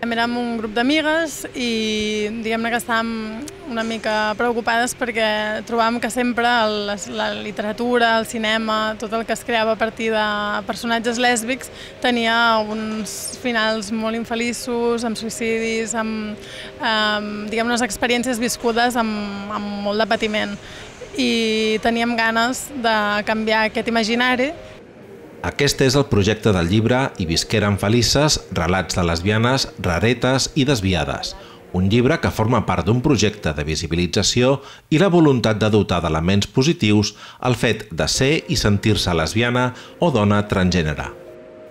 Érem un grup d'amigues i diguem-ne que estàvem una mica preocupades perquè trobàvem que sempre la literatura, el cinema, tot el que es creava a partir de personatges lèsbics tenia uns finals molt infeliços, amb suïcidis, amb, amb diguem unes experiències viscudes amb, amb molt de patiment. I teníem ganes de canviar aquest imaginari aquest és el projecte del llibre I visqueren felices, relats de lesbianes, raretes i desviades, un llibre que forma part d'un projecte de visibilització i la voluntat de dotar d'elements positius el fet de ser i sentir-se lesbiana o dona transgènere.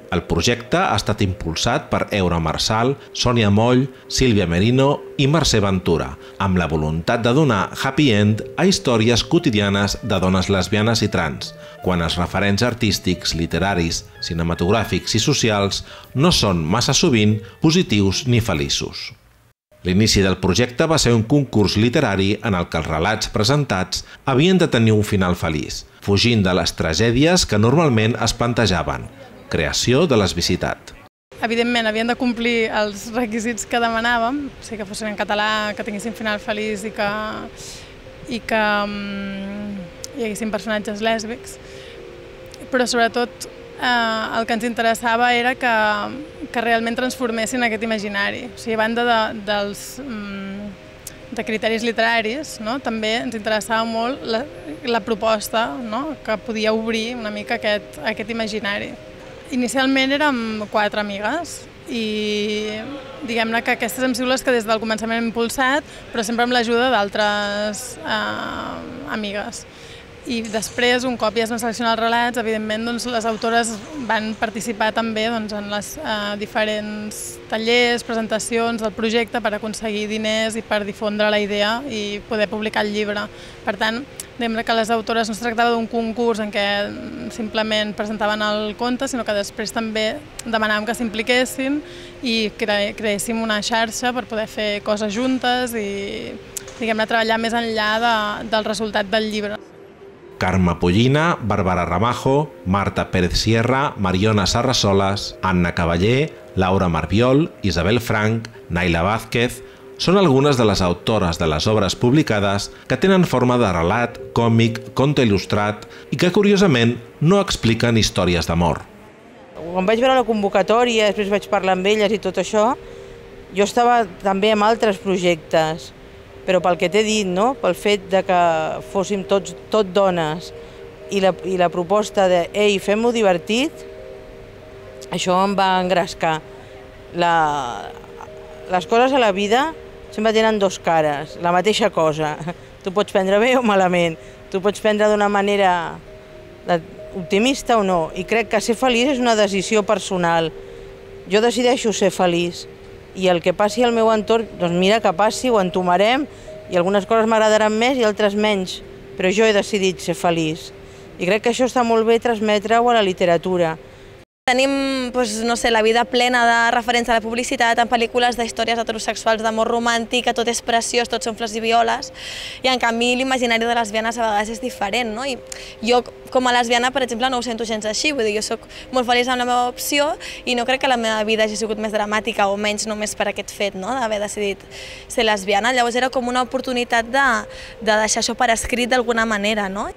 El projecte ha estat impulsat per Eura Marsal, Sònia Moll, Sílvia Merino i Mercè Ventura, amb la voluntat de donar happy end a històries quotidianes de dones lesbianes i trans, quan els referents artístics, literaris, cinematogràfics i socials no són massa sovint positius ni feliços. L'inici del projecte va ser un concurs literari en el que els relats presentats havien de tenir un final feliç, fugint de les tragèdies que normalment es plantejaven, creació de les visitat. Evidentment, havien de complir els requisits que demanàvem, o sigui, que fossin en català, que tinguessin final feliç i que, i que um, hi haguessin personatges lèsbics, però sobretot eh, el que ens interessava era que, que realment transformessin aquest imaginari. O sigui, a banda de, dels, um, de criteris literaris, no? també ens interessava molt la, la proposta no? que podia obrir una mica aquest, aquest imaginari. Inicialment érem quatre amigues i diguem-ne que aquestes hem sigut les que des del començament hem impulsat, però sempre amb l'ajuda d'altres eh, amigues. I després, un cop ja es van seleccionar els relats, evidentment doncs, les autores van participar també doncs, en les eh, diferents tallers, presentacions del projecte per aconseguir diners i per difondre la idea i poder publicar el llibre. Per tant, Diguem que les autores no es tractava d'un concurs en què simplement presentaven el conte, sinó que després també demanàvem que s'impliquessin i cre creéssim una xarxa per poder fer coses juntes i diguem-ne treballar més enllà de, del resultat del llibre. Carme Pollina, Bàrbara Ramajo, Marta Pérez Sierra, Mariona Sarrasolas, Anna Cavaller, Laura Marbiol, Isabel Frank, Naila Vázquez, són algunes de les autores de les obres publicades que tenen forma de relat, còmic, conte il·lustrat i que, curiosament, no expliquen històries d'amor. Quan vaig veure la convocatòria, després vaig parlar amb elles i tot això, jo estava també amb altres projectes, però pel que t'he dit, no? pel fet de que fóssim tots, tot dones i la, i la proposta de ei, fem-ho divertit, això em va engrescar. La, les coses a la vida sempre tenen dos cares, la mateixa cosa. Tu pots prendre bé o malament, tu pots prendre d'una manera optimista o no, i crec que ser feliç és una decisió personal. Jo decideixo ser feliç, i el que passi al meu entorn, doncs mira que passi, ho entomarem, i algunes coses m'agradaran més i altres menys, però jo he decidit ser feliç. I crec que això està molt bé transmetre-ho a la literatura. Tenim doncs, no sé, la vida plena de referents a la publicitat, en pel·lícules d'històries heterosexuals d'amor romàntic, que tot és preciós, tot són flors i violes, i en canvi l'imaginari de lesbianes a vegades és diferent, no? I jo, com a lesbiana, per exemple, no ho sento gens així, vull dir, jo sóc molt feliç amb la meva opció i no crec que la meva vida hagi sigut més dramàtica o menys només per aquest fet, no?, d'haver decidit ser lesbiana. Llavors era com una oportunitat de, de deixar això per escrit d'alguna manera, no?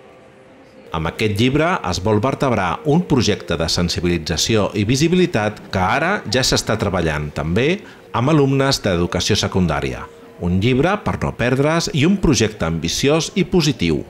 Amb aquest llibre es vol vertebrar un projecte de sensibilització i visibilitat que ara ja s'està treballant també amb alumnes d'educació secundària. Un llibre per no perdre's i un projecte ambiciós i positiu.